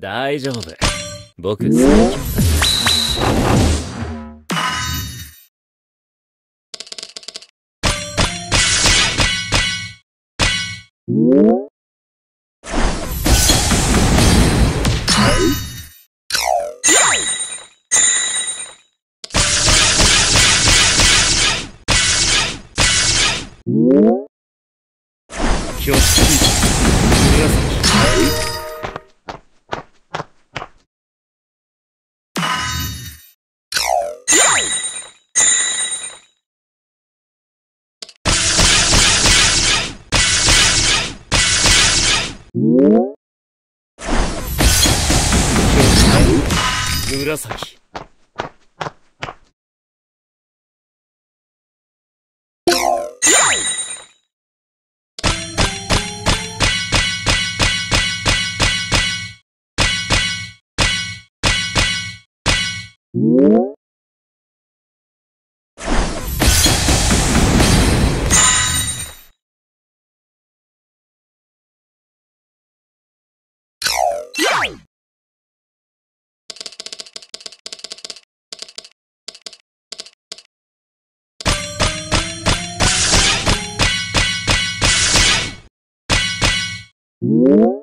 大丈夫。僕、最強だ。紫挙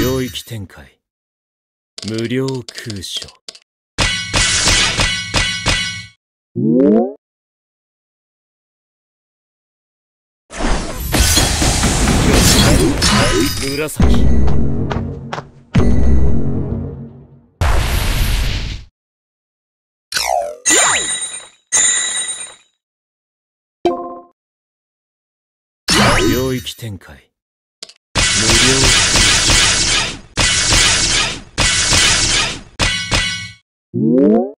領域展開。無料空所紫。領域展開。無料。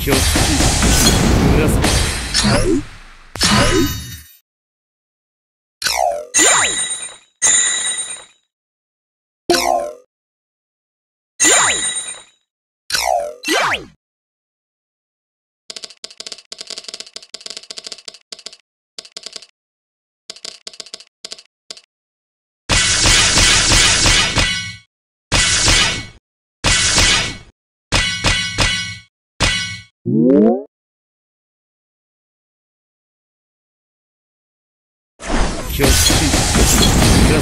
挙式紫挙式紫